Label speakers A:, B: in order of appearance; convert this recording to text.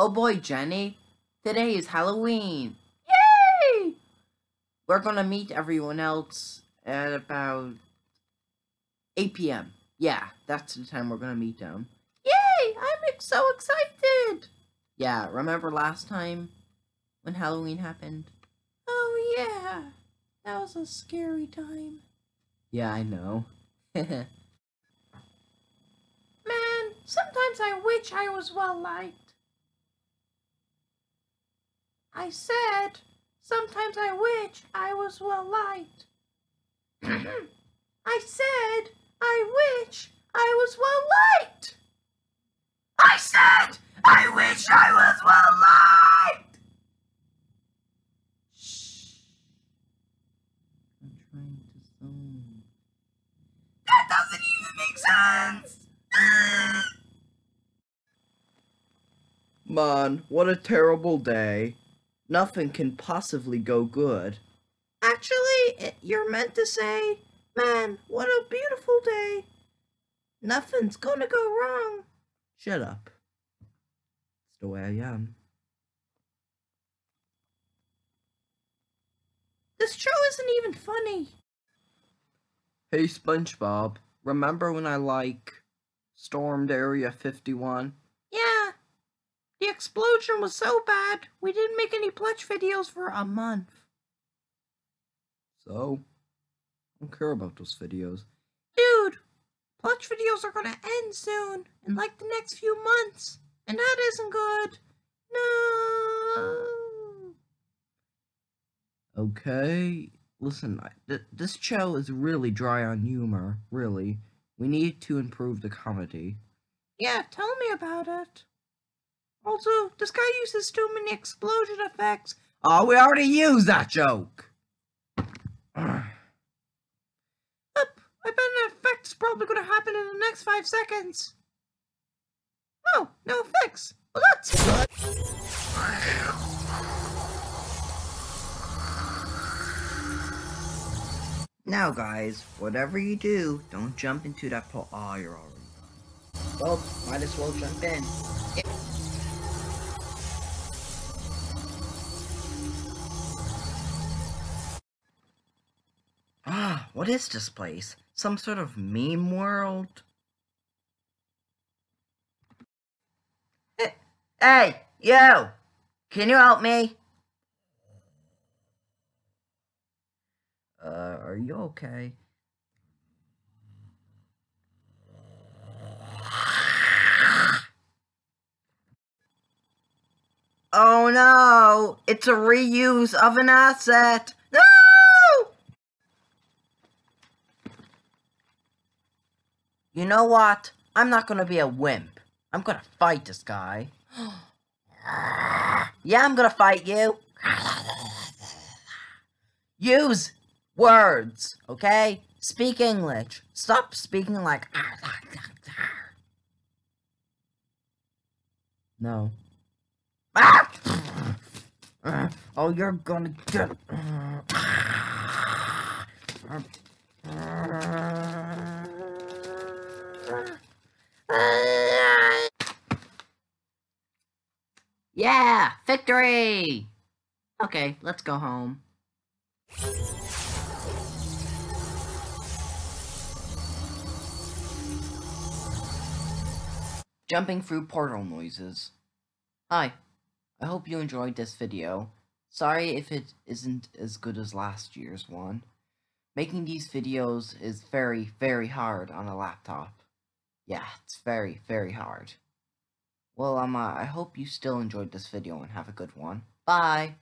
A: Oh boy, Jenny. Today is Halloween. Yay! We're gonna meet everyone else at about 8 p.m. Yeah, that's the time we're gonna meet them. Yay! I'm so excited! Yeah, remember last time when Halloween happened? Oh, yeah. That was a scary time. Yeah, I know. Man, sometimes I wish I was well liked. I said, sometimes I wish I was well liked. I said, I wish I was well liked. I said, I wish I was well liked. Shh. I'm trying to zone. That doesn't even make sense.
B: Man, what a terrible day. Nothing can possibly go good.
A: Actually, it, you're meant to say, man, what a beautiful day. Nothing's gonna go wrong.
B: Shut up. It's the way I am.
A: This show isn't even funny.
B: Hey SpongeBob, remember when I like stormed Area 51?
A: The explosion was so bad, we didn't make any pledge videos for a month.
B: So, I don't care about those videos.
A: Dude, pledge videos are gonna end soon, in like the next few months, and that isn't good. No.
B: Okay, listen, th- this show is really dry on humor, really. We need to improve the comedy.
A: Yeah, tell me about it. Also, this guy uses too many explosion effects.
B: Oh, we already used that joke!
A: Up. I bet an effect's probably gonna happen in the next five seconds. Oh, no effects. Well, that's good.
B: Now, guys, whatever you do, don't jump into that pole. Oh, you're already done. Well, might as well jump in. Ah, what is this place? Some sort of meme world? Hey, hey, you! Can you help me? Uh, are you okay? Oh no! It's a reuse of an asset! No! You know what? I'm not gonna be a wimp. I'm gonna fight this guy. yeah, I'm gonna fight you. Use words, okay? Speak English. Stop speaking like. No. Oh, you're gonna get. Victory! Okay, let's go home. Jumping through portal noises. Hi, I hope you enjoyed this video. Sorry if it isn't as good as last year's one. Making these videos is very, very hard on a laptop. Yeah, it's very, very hard. Well, I hope you still enjoyed this video and have a good one. Bye!